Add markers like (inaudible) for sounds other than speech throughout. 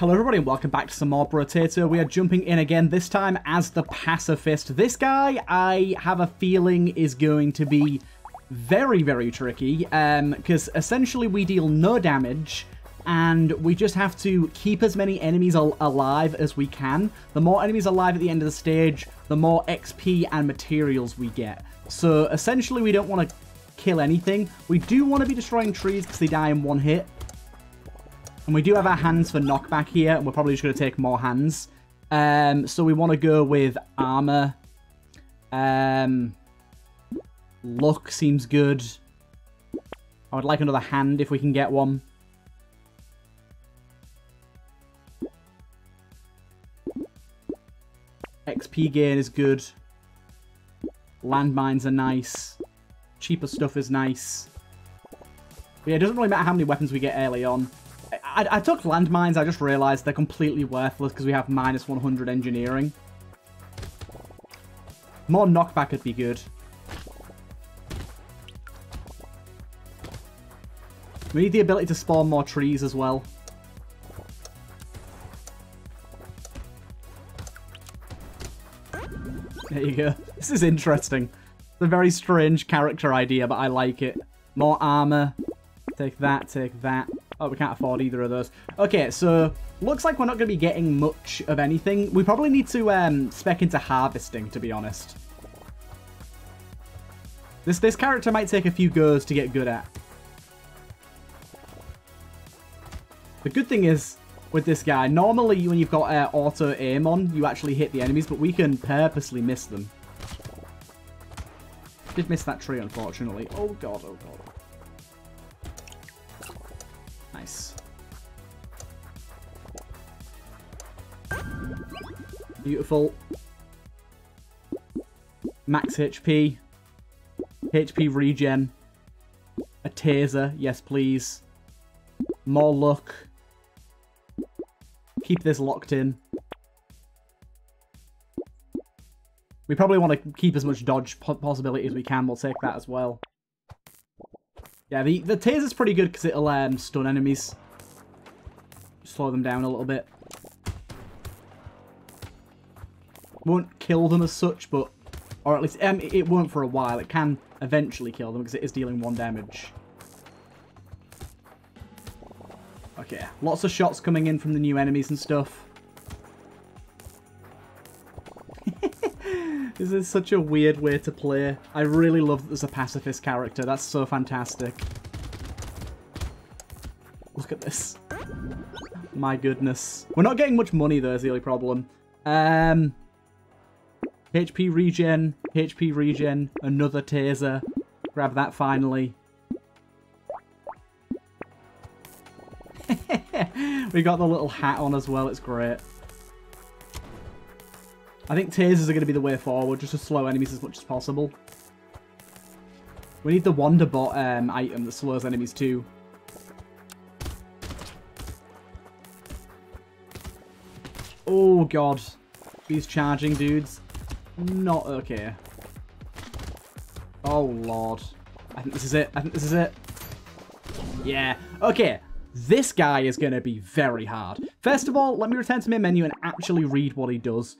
Hello everybody and welcome back to some more Brotato. We are jumping in again, this time as the Pacifist. This guy, I have a feeling, is going to be very, very tricky, because um, essentially we deal no damage, and we just have to keep as many enemies al alive as we can. The more enemies alive at the end of the stage, the more XP and materials we get. So essentially we don't want to kill anything. We do want to be destroying trees because they die in one hit, and we do have our hands for knockback here, and we're probably just going to take more hands. Um, so we want to go with armor. Um, luck seems good. I would like another hand if we can get one. XP gain is good. Landmines are nice. Cheaper stuff is nice. But yeah, it doesn't really matter how many weapons we get early on. I, I took landmines, I just realised they're completely worthless because we have minus 100 engineering. More knockback would be good. We need the ability to spawn more trees as well. There you go. (laughs) This is interesting. It's a very strange character idea, but I like it. More armor. Take that, take that. Oh, we can't afford either of those. Okay, so looks like we're not going to be getting much of anything. We probably need to um, spec into harvesting, to be honest. This, this character might take a few goes to get good at. The good thing is, with this guy, normally when you've got uh, auto aim on, you actually hit the enemies, but we can purposely miss them. Did miss that tree, unfortunately. Oh god, oh god. Beautiful. Max HP. HP regen. A taser. Yes, please. More luck. Keep this locked in. We probably want to keep as much dodge possibility as we can. We'll take that as well. Yeah, the, the taser's pretty good because it'll um, stun enemies. Slow them down a little bit. Won't kill them as such, but... Or at least, um, it won't for a while. It can eventually kill them because it is dealing one damage. Okay, lots of shots coming in from the new enemies and stuff. (laughs) This is such a weird way to play. I really love that there's a pacifist character. That's so fantastic. Look at this. My goodness. We're not getting much money though is the only problem. Um, HP regen, HP regen, another taser. Grab that finally. (laughs) we got the little hat on as well, it's great. I think tasers are going to be the way forward, just to slow enemies as much as possible. We need the Wanderbot um, item that slows enemies too. Oh god. These charging dudes. Not okay. Oh lord. I think this is it. I think this is it. Yeah. Okay. This guy is going to be very hard. First of all, let me return to my menu and actually read what he does.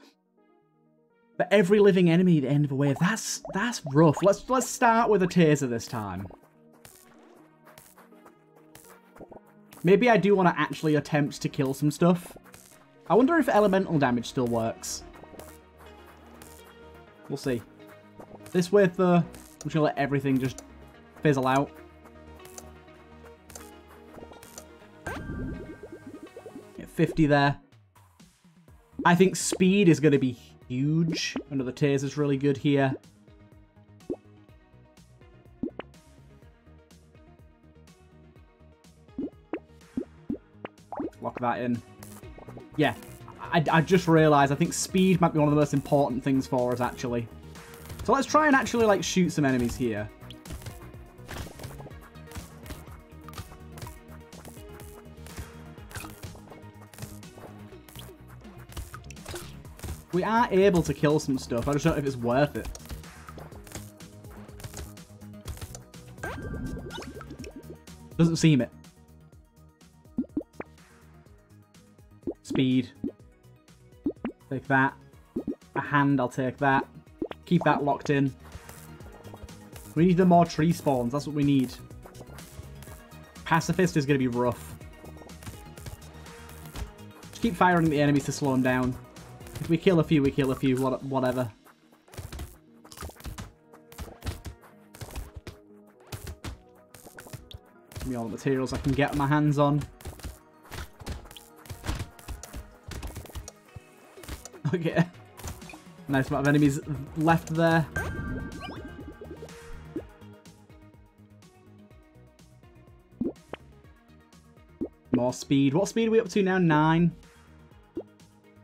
For every living enemy at the end of a wave. That's that's rough. Let's let's start with a taser this time. Maybe I do want to actually attempt to kill some stuff. I wonder if elemental damage still works. We'll see. This way, though, I'm just to let everything just fizzle out. Get 50 there. I think speed is going to be huge. Another taser's really good here. Lock that in. Yeah, I, I just realised I think speed might be one of the most important things for us, actually. So let's try and actually, like, shoot some enemies here. We are able to kill some stuff. I just don't know if it's worth it. Doesn't seem it. Speed. That. A hand, I'll take that. Keep that locked in. We need the more tree spawns. That's what we need. Pacifist is going to be rough. Just keep firing the enemies to slow them down. If we kill a few, we kill a few. What, Whatever. Give me all the materials I can get my hands on. Okay. Nice amount of enemies left there. More speed. What speed are we up to now? Nine.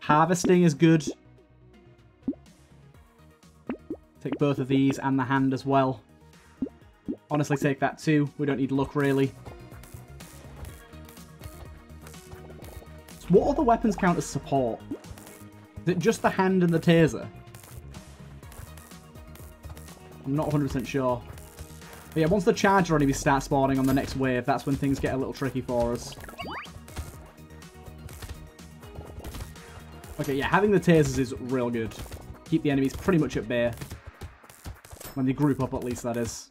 Harvesting is good. Take both of these and the hand as well. Honestly, take that too. We don't need luck, really. So what other weapons count as support? Just the hand and the taser? I'm not 100% sure. But yeah, once the charger enemies start spawning on the next wave, that's when things get a little tricky for us. Okay, yeah, having the tasers is real good. Keep the enemies pretty much at bay. When they group up, at least, that is.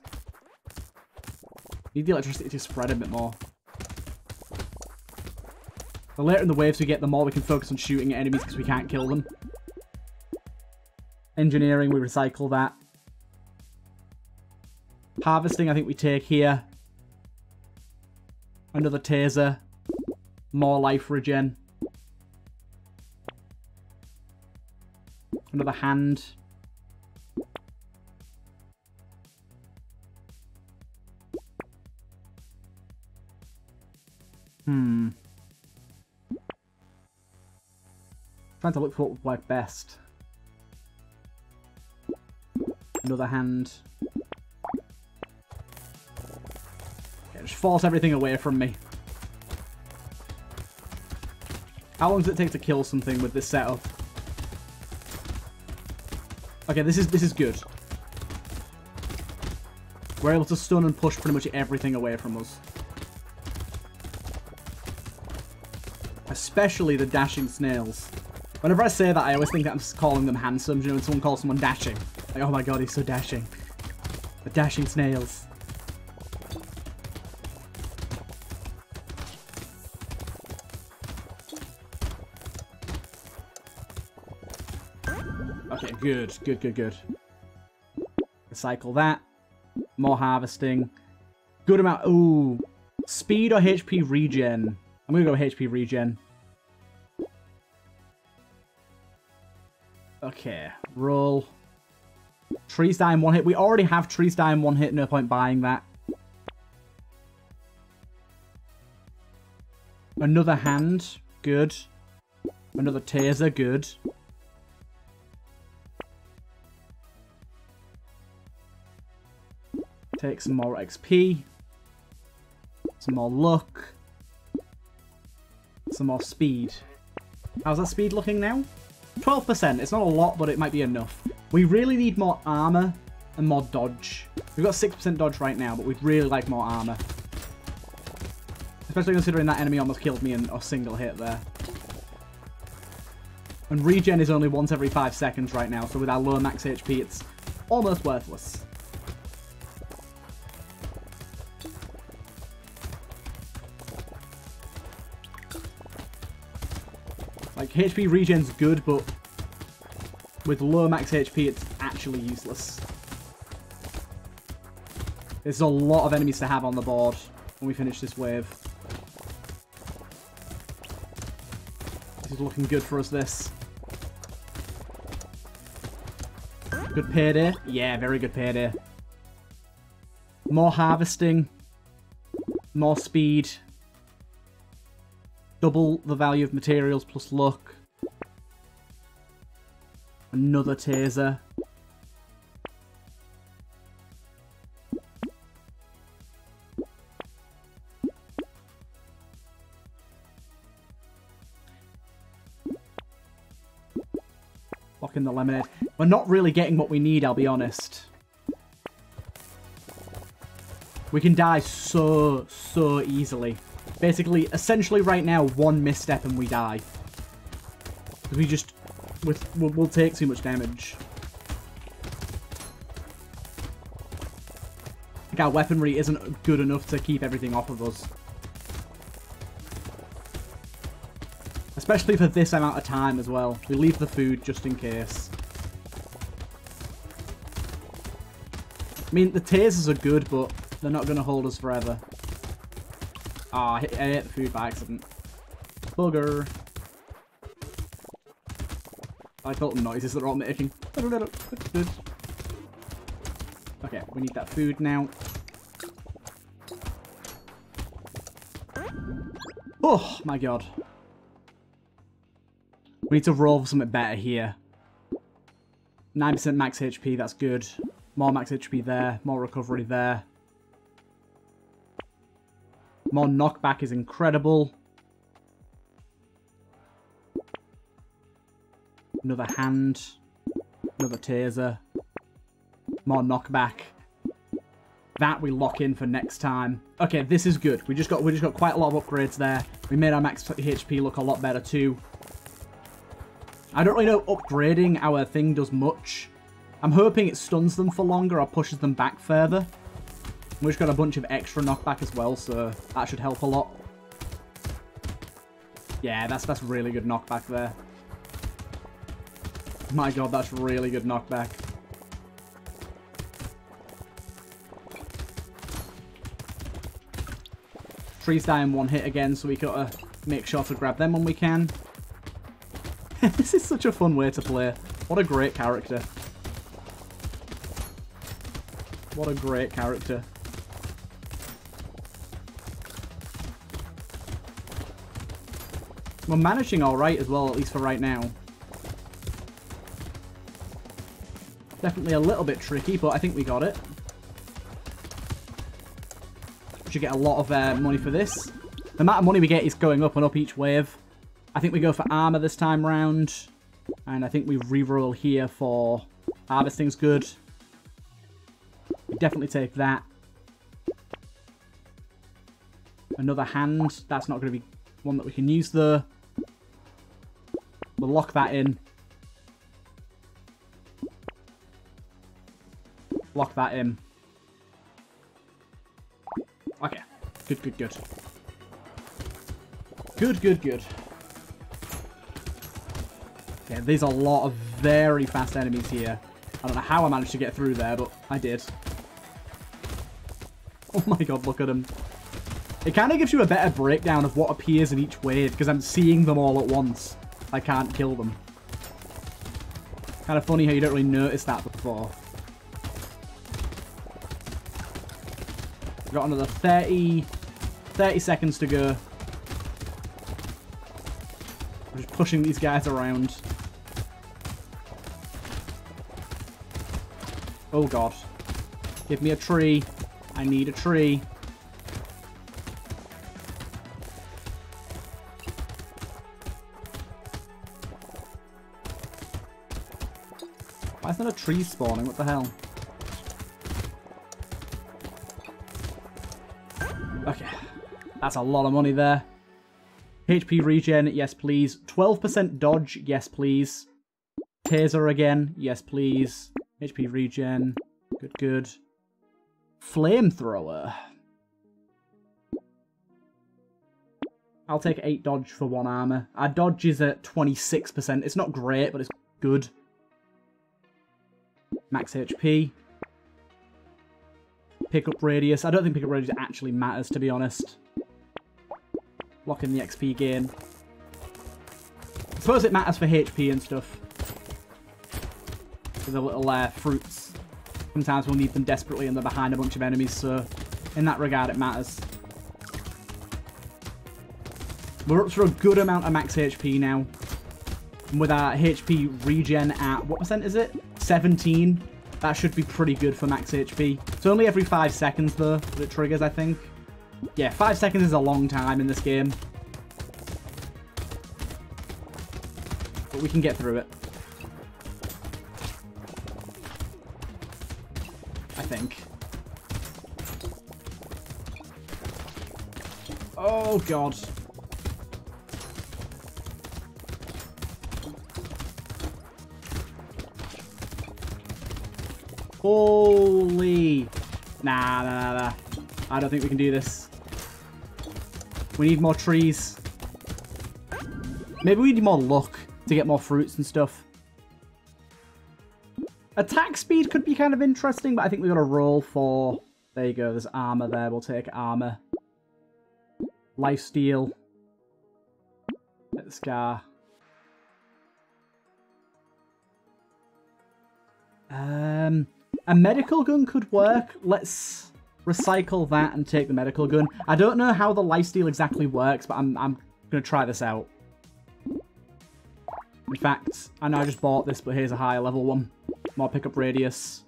Need the electricity to spread a bit more. The later in the waves we get, the more we can focus on shooting at enemies because we can't kill them. Engineering, we recycle that. Harvesting, I think we take here. Another taser. More life regen. Another hand. Hmm. I'm trying to look for what would work best. Another hand. Okay, just force everything away from me. How long does it take to kill something with this setup? Okay, this is this is good. We're able to stun and push pretty much everything away from us. Especially the dashing snails. Whenever I say that, I always think that I'm calling them handsome. You know, when someone calls someone dashing. Like, oh my god, he's so dashing. The dashing snails. Okay, good, good, good, good. Recycle that. More harvesting. Good amount. Ooh. Speed or HP regen? I'm gonna go HP regen. Okay, roll. Trees die in one hit. We already have trees die in one hit. No point buying that. Another hand. Good. Another taser. Good. Take some more XP. Some more luck. Some more speed. How's that speed looking now? 12%. It's not a lot, but it might be enough. We really need more armor and more dodge. We've got 6% dodge right now, but we'd really like more armor. Especially considering that enemy almost killed me in a single hit there. And regen is only once every 5 seconds right now, so with our low max HP, it's almost worthless. HP regen's good, but with low max HP, it's actually useless. There's a lot of enemies to have on the board when we finish this wave. This is looking good for us, this. Good payday? Yeah, very good payday. More harvesting. More speed double the value of materials plus luck. Another taser. Lock in the lemonade. We're not really getting what we need, I'll be honest. We can die so, so easily. Basically, essentially right now, one misstep and we die. We just... We'll, we'll take too much damage. Like our weaponry isn't good enough to keep everything off of us. Especially for this amount of time as well. We leave the food just in case. I mean, the tasers are good, but they're not going to hold us forever. Ah, oh, I, hit, the food by accident. Bugger. I felt the noises that are all making. Okay, we need that food now. Oh, my god. We need to roll for something better here. 9% max HP, that's good. More max HP there. More recovery there. More knockback is incredible. Another hand. Another taser. More knockback. That we lock in for next time. Okay, this is good. We just got we just got quite a lot of upgrades there. We made our max HP look a lot better too. I don't really know upgrading our thing does much. I'm hoping it stuns them for longer or pushes them back further. We've got a bunch of extra knockback as well, so that should help a lot. Yeah, that's that's really good knockback there. My god, that's really good knockback. Trees die in one hit again, so we gotta make sure to grab them when we can. (laughs) this is such a fun way to play. What a great character. What a great character. We're managing alright as well, at least for right now. Definitely a little bit tricky, but I think we got it. Should get a lot of uh, money for this. The amount of money we get is going up and up each wave. I think we go for armor this time round. And I think we re-roll here for harvesting's good. We definitely take that. Another hand. That's not going to be one that we can use though. We'll lock that in. Lock that in. Okay. Good, good, good. Good, good, good. Okay, there's a lot of very fast enemies here. I don't know how I managed to get through there, but I did. Oh my god, look at them. It kind of gives you a better breakdown of what appears in each wave, because I'm seeing them all at once. I can't kill them. Kind of funny how you don't really notice that before. got another 30, 30 seconds to go. I'm just pushing these guys around. Oh god. Give me a tree. I need a tree. Why is there a tree spawning? What the hell? Okay. That's a lot of money there. HP regen, yes please. 12% dodge, yes please. Taser again, yes please. HP regen, good, good. Flamethrower. I'll take 8 dodge for 1 armor. Our dodge is at 26%. It's not great, but it's good. Max HP. Pickup radius. I don't think pickup radius actually matters, to be honest. Lock in the XP gain. I suppose it matters for HP and stuff. For the little uh, fruits. Sometimes we'll need them desperately and they're behind a bunch of enemies, so in that regard it matters. We're up to a good amount of max HP now. And with our HP regen at, what percent is it? 17. That should be pretty good for max HP. It's only every 5 seconds, though, that it triggers, I think. Yeah, 5 seconds is a long time in this game. But we can get through it. I think. Oh, God. Holy. Nah, nah, nah, nah. I don't think we can do this. We need more trees. Maybe we need more luck to get more fruits and stuff. Attack speed could be kind of interesting, but I think we got to roll for... There you go, there's armor there. We'll take armor. Lifesteal. Scar. Um, a medical gun could work. Let's recycle that and take the medical gun. I don't know how the lifesteal exactly works, but I'm, I'm going to try this out. In fact, I know I just bought this, but here's a higher level one. More pickup radius.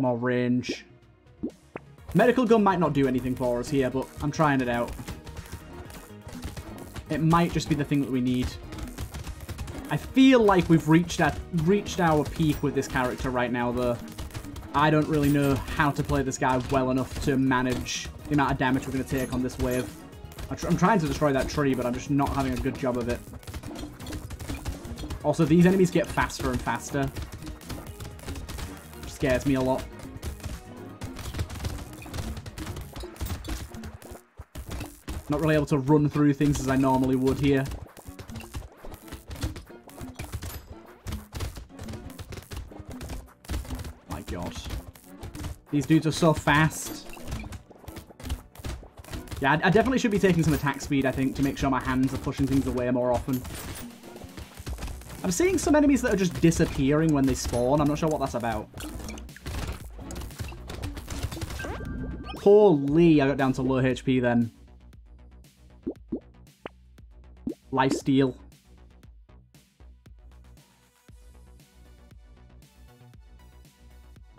More range. Medical gun might not do anything for us here, but I'm trying it out. It might just be the thing that we need. I feel like we've reached at reached our peak with this character right now, though. I don't really know how to play this guy well enough to manage the amount of damage we're going to take on this wave. I'm trying to destroy that tree, but I'm just not having a good job of it. Also, these enemies get faster and faster. Which scares me a lot. Not really able to run through things as I normally would here. These dudes are so fast. Yeah, I definitely should be taking some attack speed, I think, to make sure my hands are pushing things away more often. I'm seeing some enemies that are just disappearing when they spawn. I'm not sure what that's about. Holy, I got down to low HP then. Life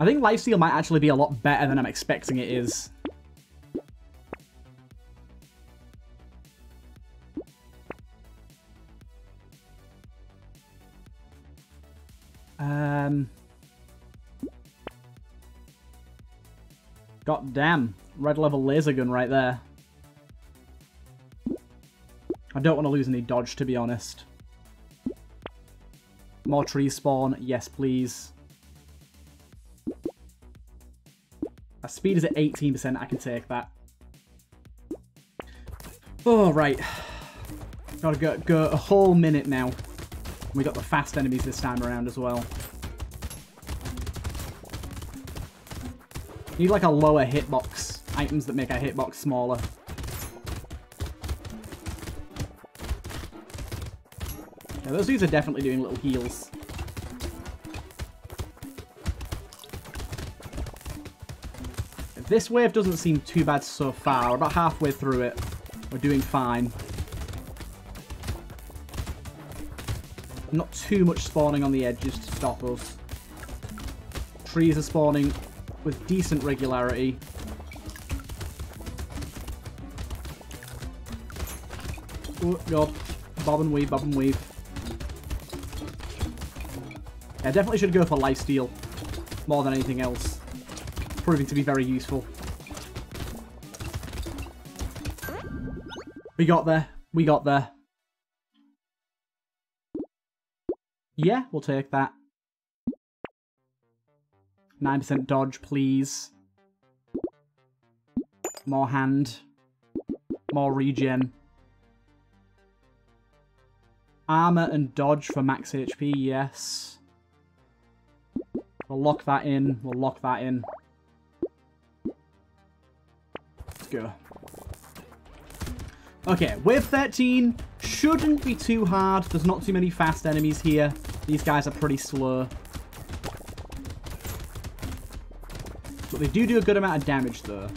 I think lifesteal might actually be a lot better than I'm expecting it is. Um, God damn. Red level laser gun right there. I don't want to lose any dodge, to be honest. More trees spawn. Yes, please. Speed is at 18%. I can take that. Oh, right. Gotta go, go a whole minute now. We got the fast enemies this time around as well. Need like a lower hitbox. Items that make our hitbox smaller. Yeah, those dudes are definitely doing little heals. This wave doesn't seem too bad so far. We're about halfway through it. We're doing fine. Not too much spawning on the edges to stop us. Trees are spawning with decent regularity. Oh, God. Bob and weave, bob and weave. Yeah, definitely should go for lifesteal more than anything else. Proving to be very useful. We got there. We got there. Yeah, we'll take that. 9% dodge, please. More hand. More regen. Armor and dodge for max HP, yes. We'll lock that in. We'll lock that in. Go. Okay, wave 13 shouldn't be too hard. There's not too many fast enemies here. These guys are pretty slow. But they do do a good amount of damage, though.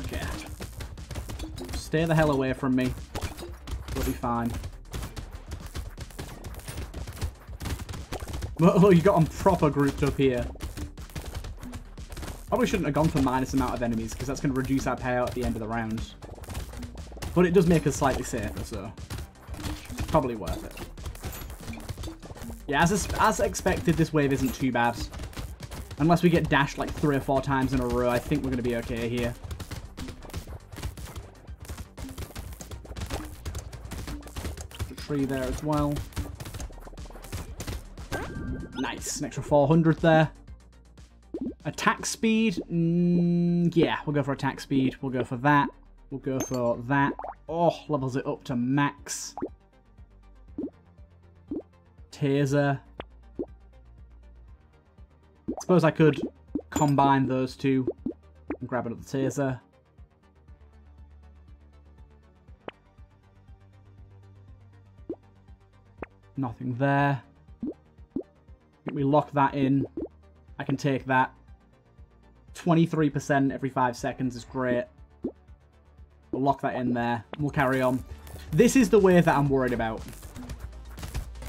Okay. Stay the hell away from me. We'll be fine. Oh, you got them proper grouped up here. Probably shouldn't have gone for minus amount of enemies, because that's going to reduce our payout at the end of the round. But it does make us slightly safer, so... Probably worth it. Yeah, as, as expected, this wave isn't too bad. Unless we get dashed like three or four times in a row, I think we're going to be okay here. The tree there as well. An extra 400 there. Attack speed. Mm, yeah, we'll go for attack speed. We'll go for that. We'll go for that. Oh, levels it up to max. Taser. Suppose I could combine those two and grab another taser. Nothing there. We lock that in. I can take that. 23% every 5 seconds is great. We'll lock that in there. We'll carry on. This is the wave that I'm worried about.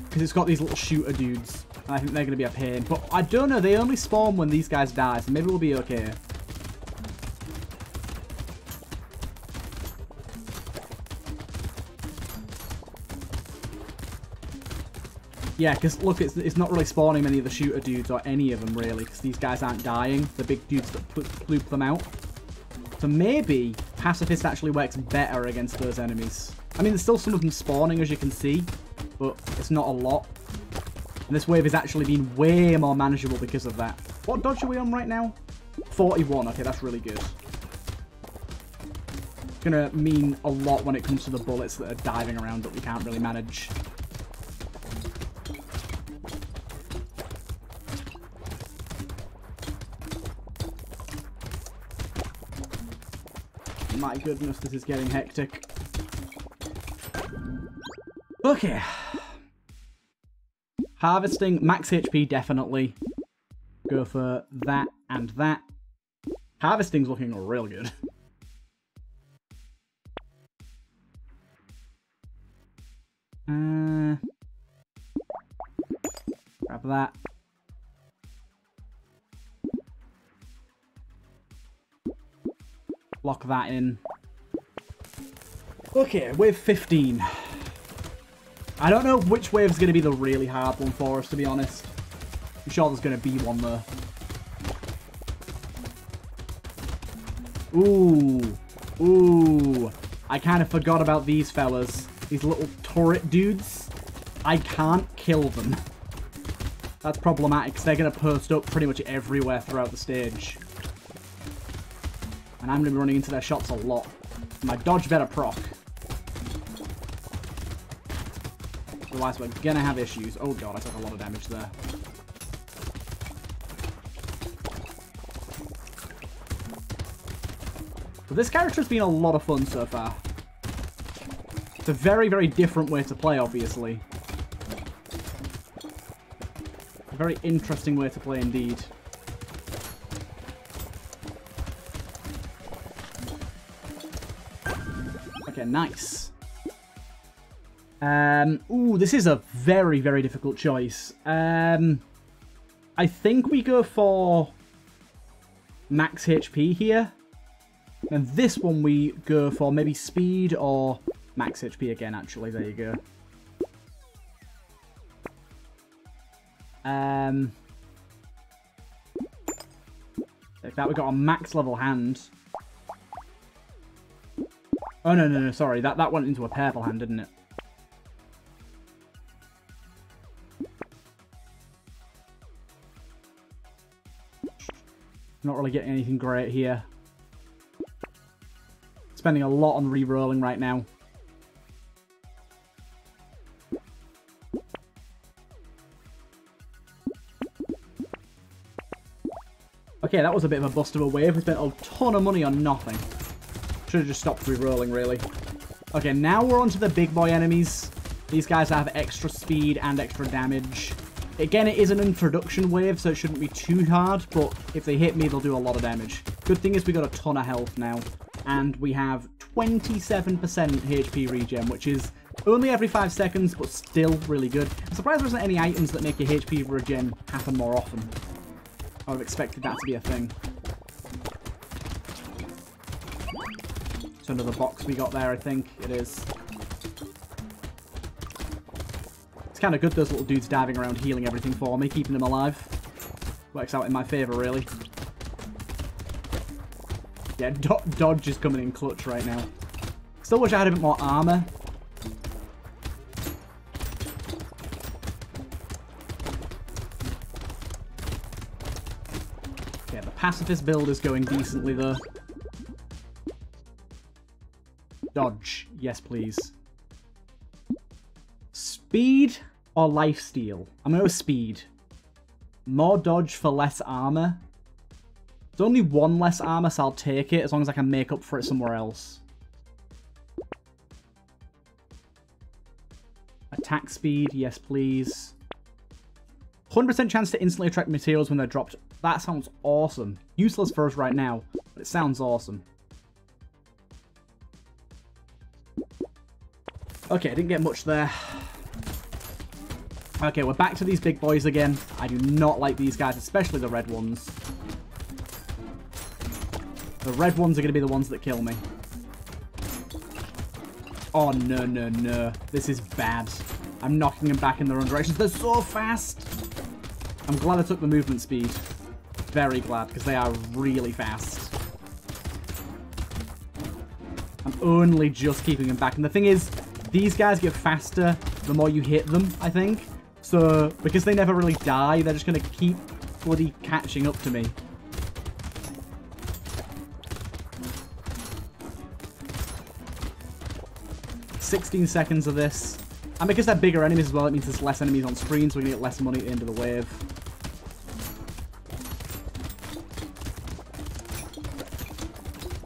Because it's got these little shooter dudes. And I think they're going to be a pain. But I don't know. They only spawn when these guys die. So maybe we'll be okay. Yeah, because look, it's, it's not really spawning many of the shooter dudes or any of them really, because these guys aren't dying. The big dudes that bloop them out. So maybe Pacifist actually works better against those enemies. I mean, there's still some of them spawning, as you can see, but it's not a lot. And this wave has actually been way more manageable because of that. What dodge are we on right now? 41. Okay, that's really good. It's going to mean a lot when it comes to the bullets that are diving around that we can't really manage. My goodness, this is getting hectic. Okay. Harvesting, max HP, definitely. Go for that and that. Harvesting's looking real good. That in. Okay, wave 15. I don't know which wave is going to be the really hard one for us, to be honest. I'm sure there's going to be one, though. Ooh. Ooh. I kind of forgot about these fellas. These little turret dudes. I can't kill them. That's problematic, because they're going to post up pretty much everywhere throughout the stage. And I'm going to be running into their shots a lot. My dodge better proc. Otherwise, we're going to have issues. Oh god, I took a lot of damage there. But this character's been a lot of fun so far. It's a very, very different way to play, obviously. A very interesting way to play indeed. Okay, nice. Um, ooh, this is a very, very difficult choice. Um, I think we go for max HP here. And this one we go for maybe speed or max HP again, actually. There you go. Um, like that, we got a max level hand. Oh, no, no, no, sorry. That, that went into a purple hand, didn't it? Not really getting anything great here. Spending a lot on re-rolling right now. Okay, that was a bit of a bust of a wave. We spent a ton of money on nothing. Should have just stopped re-rolling, really. Okay, now we're on to the big boy enemies. These guys have extra speed and extra damage. Again, it is an introduction wave, so it shouldn't be too hard, but if they hit me, they'll do a lot of damage. Good thing is we got a ton of health now, and we have 27% HP regen, which is only every 5 seconds, but still really good. I'm surprised there isn't any items that make your HP regen happen more often. I would have expected that to be a thing. It's another box we got there, I think. It is. It's kind of good, those little dudes diving around healing everything for me, keeping them alive. Works out in my favour, really. Yeah, do Dodge is coming in clutch right now. Still wish I had a bit more armour. Yeah, the pacifist build is going decently, though. Dodge. Yes, please. Speed or lifesteal? I'm going to speed. More dodge for less armor. There's only one less armor, so I'll take it as long as I can make up for it somewhere else. Attack speed, yes please. 100% chance to instantly attract materials when they're dropped. That sounds awesome. Useless for us right now, but it sounds awesome. Okay, I didn't get much there. Okay, we're back to these big boys again. I do not like these guys, especially the red ones. The red ones are going to be the ones that kill me. Oh, no, no, no. This is bad. I'm knocking them back in the wrong directions. They're so fast. I'm glad I took the movement speed. Very glad, because they are really fast. I'm only just keeping them back. And the thing is, these guys get faster the more you hit them, I think. So, because they never really die, they're just going to keep bloody catching up to me. Sixteen seconds of this. And because they're bigger enemies as well, it means there's less enemies on screen, so we get less money at the end of the wave.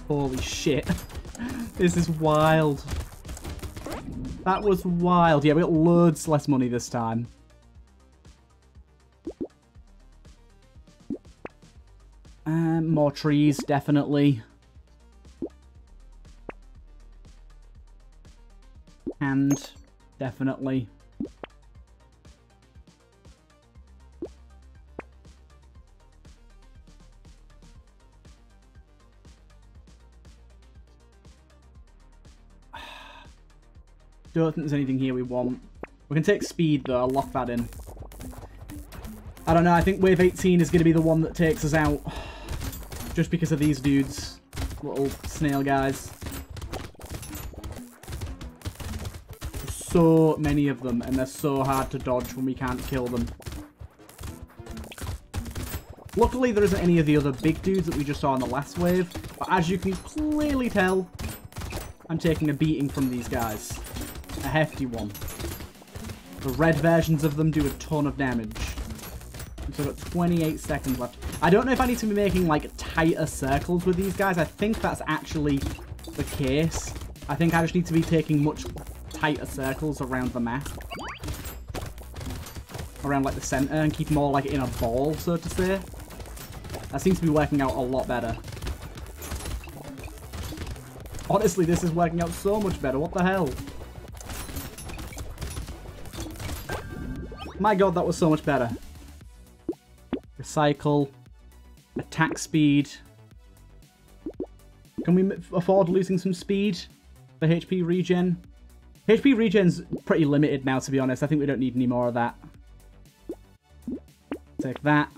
Holy shit. (laughs) this is wild. That was wild. Yeah, we got loads less money this time. Um, more trees, definitely. And definitely. Don't think there's anything here we want. We can take speed, though. I'll lock that in. I don't know. I think wave 18 is going to be the one that takes us out. (sighs) Just because of these dudes. Little snail guys. So many of them, and they're so hard to dodge when we can't kill them. Luckily, there isn't any of the other big dudes that we just saw in the last wave. But as you can clearly tell, I'm taking a beating from these guys. A hefty one. The red versions of them do a ton of damage. So I've got 28 seconds left. I don't know if I need to be making, like, tighter circles with these guys. I think that's actually the case. I think I just need to be taking much tighter circles around the map. Around, like, the center and keep them all, like, in a ball, so to say. That seems to be working out a lot better. Honestly, this is working out so much better. What the hell? My god, that was so much better. Recycle. Attack speed. Can we afford losing some speed for HP regen? HP regen's pretty limited now, to be honest. I think we don't need any more of that. Take that.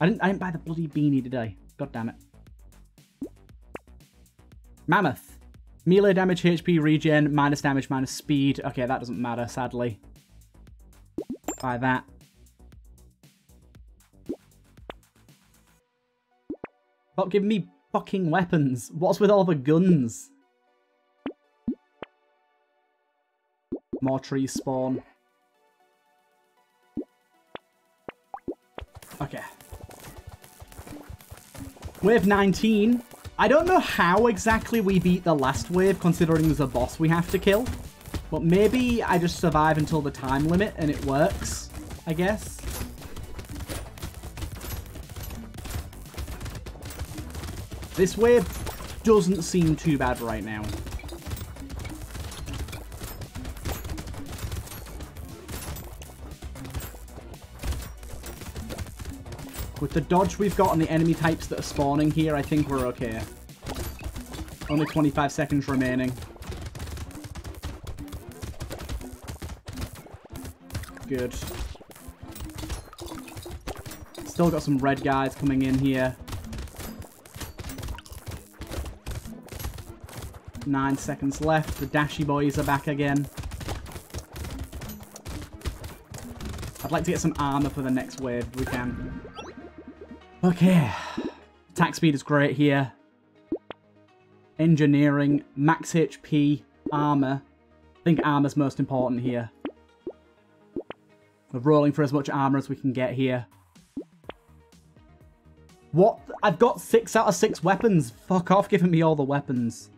I didn't, I didn't buy the bloody beanie, today. God damn it. Mammoth. Melee damage, HP regen, minus damage, minus speed. Okay, that doesn't matter, sadly. Buy that. Stop giving me fucking weapons. What's with all the guns? More trees spawn. Okay. Wave 19. I don't know how exactly we beat the last wave, considering there's a boss we have to kill. But maybe I just survive until the time limit and it works, I guess. This wave doesn't seem too bad right now. With the dodge we've got on the enemy types that are spawning here, I think we're okay. Only 25 seconds remaining. Good. Still got some red guys coming in here. Nine seconds left. The Dashy boys are back again. I'd like to get some armor for the next wave if we can. Okay. Attack speed is great here. Engineering, max HP, armor. I think armor's most important here. We're rolling for as much armor as we can get here. What? I've got six out of six weapons. Fuck off giving me all the weapons.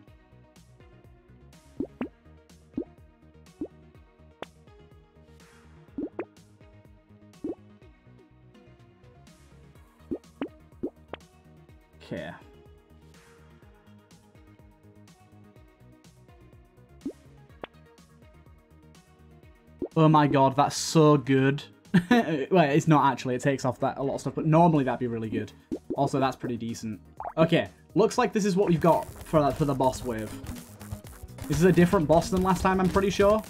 Oh my god, that's so good. (laughs) well, it's not actually. It takes off that a lot of stuff, but normally that'd be really good. Also, that's pretty decent. Okay, looks like this is what we've got for, for the boss wave. This is a different boss than last time, I'm pretty sure.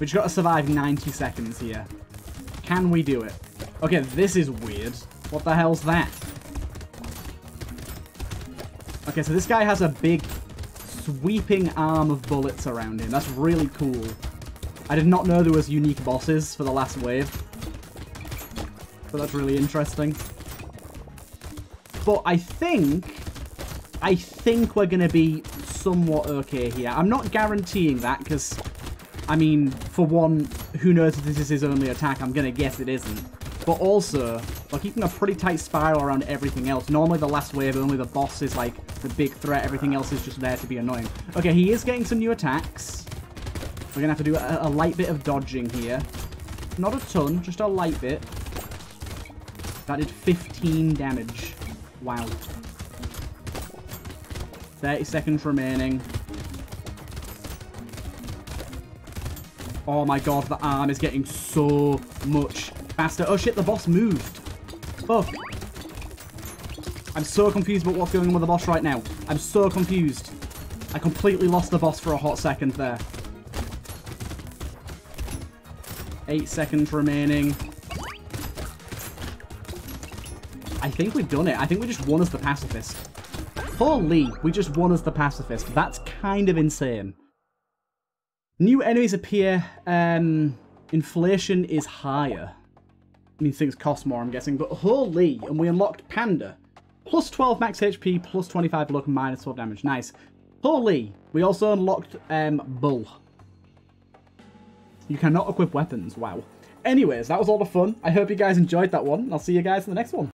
We just got to survive 90 seconds here. Can we do it? Okay, this is weird. What the hell's that? Okay, so this guy has a big sweeping arm of bullets around him. That's really cool. I did not know there was unique bosses for the last wave. But that's really interesting. But I think... I think we're going to be somewhat okay here. I'm not guaranteeing that, because... I mean, for one, who knows if this is his only attack? I'm going to guess it isn't. But also, we're keeping a pretty tight spiral around everything else. Normally the last wave, only the boss is like the big threat. Everything else is just there to be annoying. Okay, he is getting some new attacks. We're going to have to do a, a light bit of dodging here. Not a ton, just a light bit. That did 15 damage. Wow. 30 seconds remaining. Oh my god, the arm is getting so much faster. Oh shit, the boss moved. Fuck. I'm so confused about what's going on with the boss right now. I'm so confused. I completely lost the boss for a hot second there. Eight seconds remaining. I think we've done it. I think we just won as the pacifist. Holy, we just won as the pacifist. That's kind of insane. New enemies appear. Um, inflation is higher. I mean, things cost more, I'm guessing. But holy, and we unlocked Panda. Plus 12 max HP, plus 25 luck, minus 12 damage. Nice. Holy, we also unlocked um, Bull. You cannot equip weapons. Wow. Anyways, that was all the fun. I hope you guys enjoyed that one. I'll see you guys in the next one.